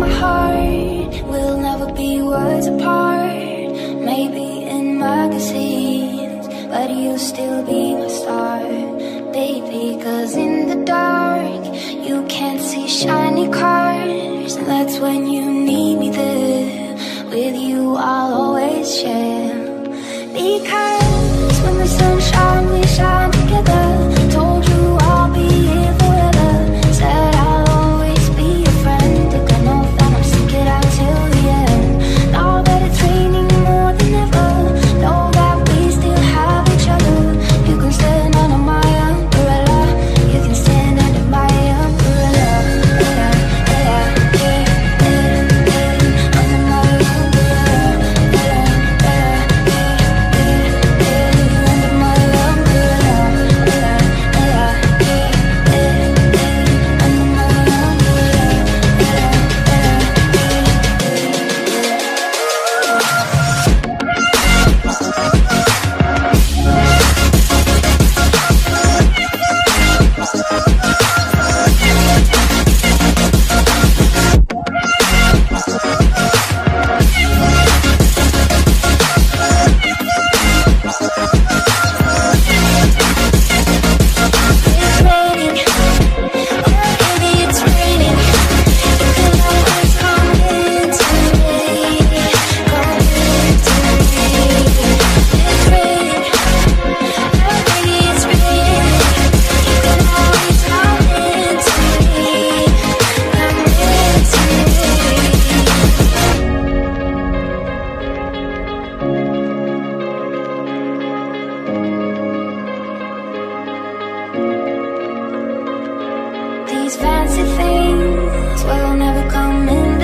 my heart We'll never be words apart. Maybe in magazines But you'll still be my star. Baby, cause in the dark You can't see shiny cars. And that's when you need me there With you I'll always share. Because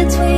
between